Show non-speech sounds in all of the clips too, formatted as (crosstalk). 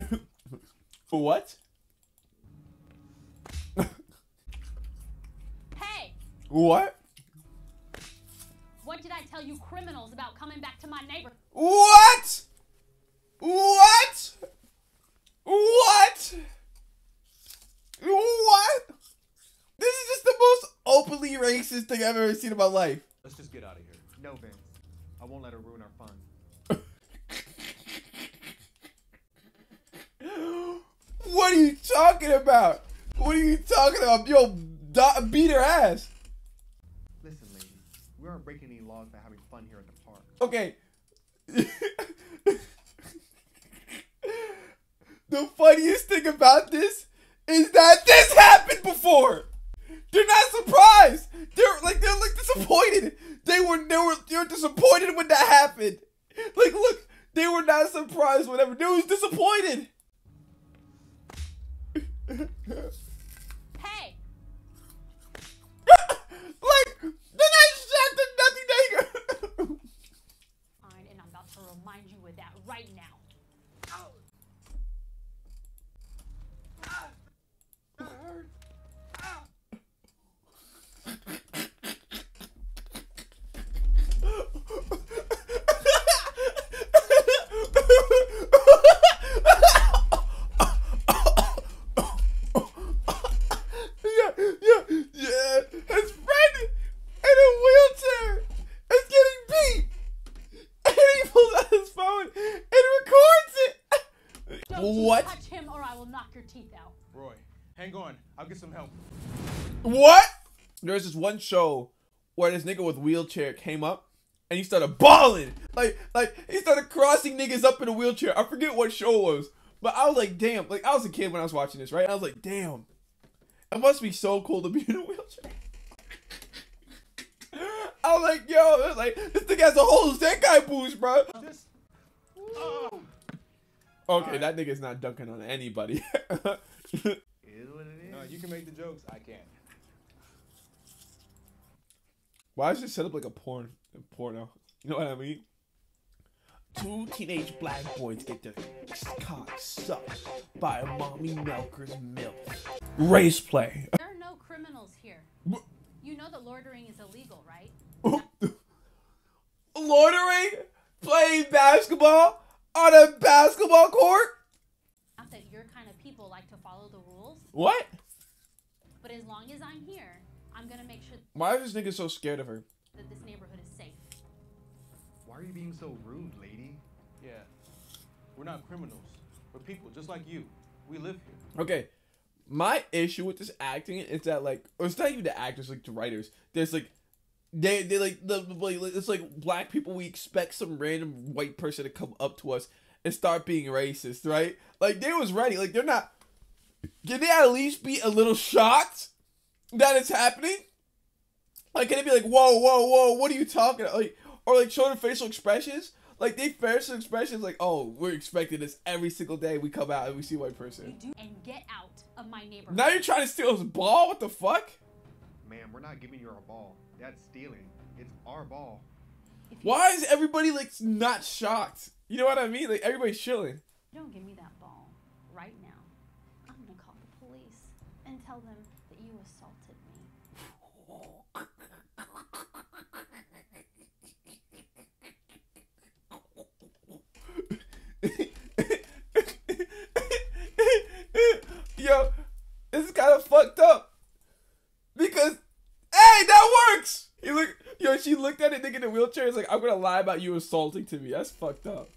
(coughs) what? Hey, What? what did I tell you criminals about coming back to my neighbor? What? What? What? What? This is just the most openly racist thing I've ever seen in my life. Let's just get out of here. No, Vince. I won't let her ruin our fun. What are you talking about? What are you talking about? Yo, beat her ass. Listen, lady. We aren't breaking any laws by having fun here at the park. Okay. (laughs) the funniest thing about this is that this happened before. They're not surprised. They're like they're like disappointed. They were they were they were disappointed when that happened. Like look, they were not surprised whenever they was disappointed. (laughs) Hey, like they're not shocked at nothing they Fine, and I'm about to remind you of that right now. yeah, yeah, yeah. His friend in a wheelchair is getting beat, and he pulls out his phone and records it. Don't you What? touch him or I will knock your teeth out. Roy, hang on. I'll get some help. What? There's this one show where this nigga with wheelchair came up and he started balling. Like, like he started crossing niggas up in a wheelchair. I forget what show it was, but I was like, damn. Like I was a kid when I was watching this, right? I was like, damn. It must be so cool to be in a wheelchair. (laughs) I was like, yo, it's like this thing has a whole Zenkai boost, bro. Just. Oh. Okay, that nigga's not dunking on anybody. It (laughs) is what it is. No, you can make the jokes. I can't. Why is it set up like a porn porno? You know what I mean? Two teenage black boys get their cock sucked by a mommy milker's milk. Race play. There are no criminals here. You know that loitering is illegal, right? (laughs) Loitering? Playing basketball on a basketball court? Not that your kind of people like to follow the rules, What? but as long as I'm here, I'm gonna make sure Why is this nigga so scared of her? that this neighborhood is safe. Why are you being so rude, lady? Yeah. We're not criminals. We're people just like you. We live here. Okay, my issue with this acting is that like, or it's not even the actors, like the writers. There's like, they they like the like it's like black people. We expect some random white person to come up to us and start being racist, right? Like they was ready. Like they're not. Can they at least be a little shocked that it's happening? Like can it be like, whoa, whoa, whoa, what are you talking? About? Like or like show their facial expressions. Like they facial expressions like, oh, we're expecting this every single day we come out and we see a white person. And get out of my neighborhood. Now you're trying to steal his ball? What the fuck? Ma'am, we're not giving you our ball. That's stealing. It's our ball. Why is everybody like not shocked? You know what I mean? Like everybody's chilling. don't give me that ball right now, I'm gonna call the police and tell them that you assaulted me. (laughs) Yo, this is kind of fucked up. Because, hey, that works. He look, yo, she looked at a nigga in a wheelchair. It's like, I'm gonna lie about you assaulting to me. That's fucked up.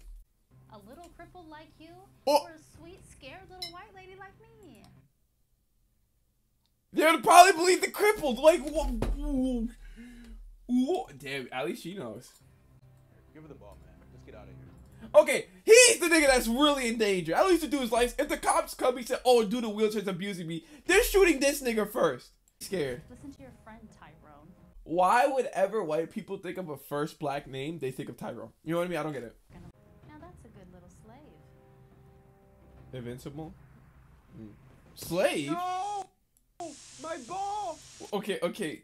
A little crippled like you, Oh. or a sweet, scared little white lady like me. They would probably believe the crippled. Like, what? Damn, at least she knows. Give her the ball, man. Let's get out of here. Okay, he's the nigga that's really in danger. At least to do his life. If the cops come, he said, "Oh, dude, the wheelchair's abusing me." They're shooting this nigga first. Scared. Listen to your friend, Tyrone. Why would ever white people think of a first black name? They think of Tyrone. You know what I mean? I don't get it. Now that's a good little slave. Invincible. Mm. Slave. No! My ball! Okay, okay.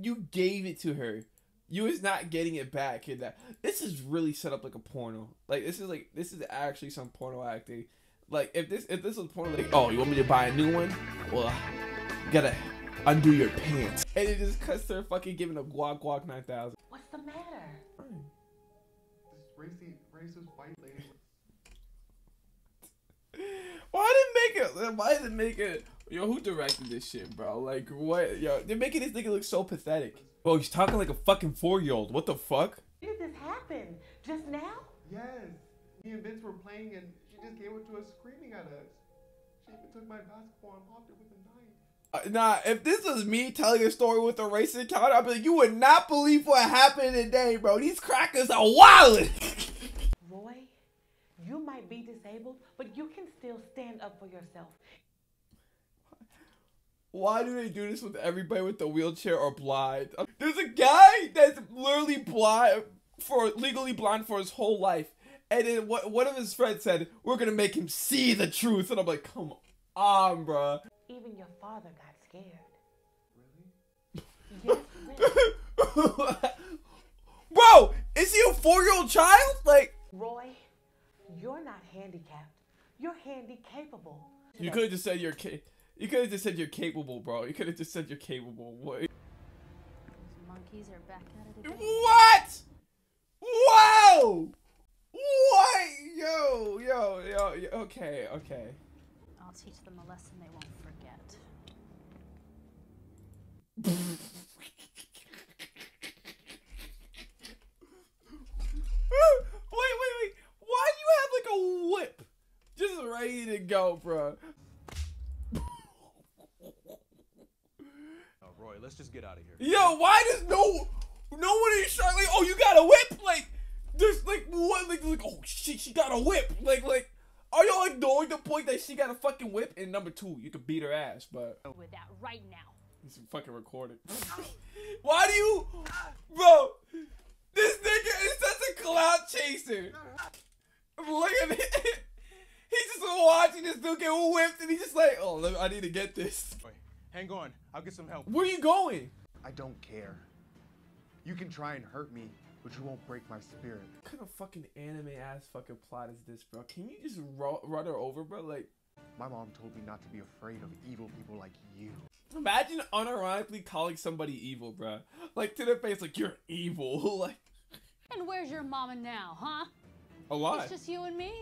You gave it to her. You is not getting it back. And that this is really set up like a porno. Like this is like this is actually some porno acting. Like if this if this was porn, like oh you want me to buy a new one? Well, you gotta undo your pants. And it just cuts to her fucking giving a guac guac nine thousand. What's the matter? This racist white lady. Why did it make it? Why did it make it? Yo, who directed this shit, bro? Like what? Yo, they're making this nigga look so pathetic. Bro, he's talking like a fucking four year old. What the fuck? Did this happen? Just now? Yes. Me and Vince were playing and she just came up to us screaming at us. She even took my basketball and popped it with a knife. Uh, nah, if this was me telling a story with a racist account, I'd be like, you would not believe what happened today, bro. These crackers are wild. Roy, (laughs) you might be disabled, but you can still stand up for yourself. Why do they do this with everybody with the wheelchair or blind? Uh, There's a guy that's literally blind for legally blind for his whole life, and then what one of his friends said, "We're gonna make him see the truth," and I'm like, "Come on, bruh." Even your father got scared. Yes, really. (laughs) Bro, is he a four-year-old child? Like, Roy, you're not handicapped. You're handy capable. you could have just said you're ca- You could have just said you're capable, bro. You could have just said you're capable. What? Those monkeys are back at it again. What? Whoa! What? Yo, yo, yo, yo. Okay, okay. I'll teach them a lesson they won't forget. (laughs) wait, wait, wait. Why do you have like a whip? Just ready to go, bro. Oh, Roy, let's just get out of here. Yo, why does no no one is trying like, oh, you got a whip? Like, there's like what? Like, like, oh shit, she got a whip. Like, like, are y'all ignoring the point that she got a fucking whip? And number two, you could beat her ass, but With that right now. it's fucking recorded. (laughs) why do you, bro? This nigga is such a clout chaser. Look at it. (laughs) He's just watching this dude get whipped, and he's just like, oh, let me- I need to get this. Roy, hang on. I'll get some help. Where are you going? I don't care. You can try and hurt me, but you won't break my spirit. What kind of fucking anime ass fucking plot is this, bro? Can you just ru- run her over, bro? Like, My mom told me not to be afraid of evil people like you. imagine unironically calling somebody evil, bro. Like to their face, like you're evil. (laughs) like And where's your mama now, huh? a lot. It's just you and me.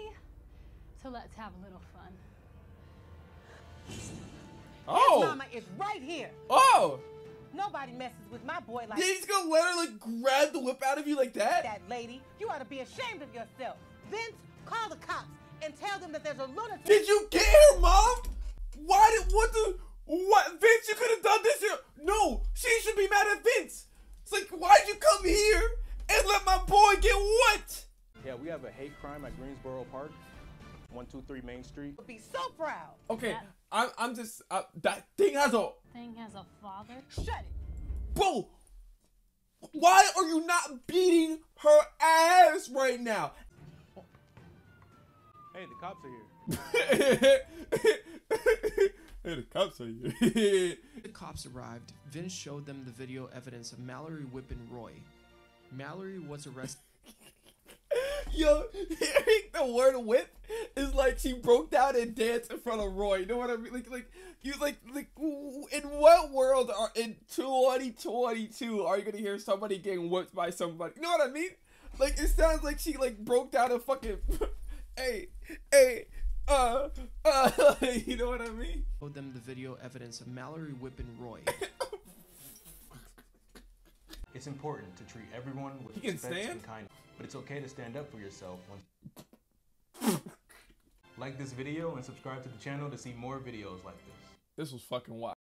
So let's have a little fun. Oh, Mama is right here. oh, Nobody messes with my boy like yeah, he's gonna let her like grab the whip out of you like that. that lady. You ought to be ashamed of yourself. Vince, call the cops and tell them that there's a lunatic. Did you get her, mom? Why did what the what? Vince, you could have done this here. No, she should be mad at Vince. It's like, why'd you come here and let my boy get what? Yeah, we have a hate crime at Greensboro Park, 123 Main Street. would be so proud. Okay, Yeah. I'm I'm just uh, that thing has a Thing has a father. Shut it. bro. Why are you not beating her ass right now? Hey, the cops are here. (laughs) hey, the cops are here. (laughs) The cops arrived. Vince showed them the video evidence of Mallory whipping Roy. Mallory was arrested. (laughs) Yo, hearing the word whip is like she broke down and danced in front of Roy. You know what I mean? Like, like you like like in what world are in 2022 are you gonna hear somebody getting whipped by somebody? You know what I mean? Like it sounds like she like broke down and fucking (laughs) hey hey uh uh (laughs) you know what I mean? Showed them the video evidence of Mallory whipping Roy. (laughs) It's important to treat everyone with respect and kindness, but it's okay to stand up for yourself. When... (laughs) like this video and subscribe to the channel to see more videos like this. This was fucking wild.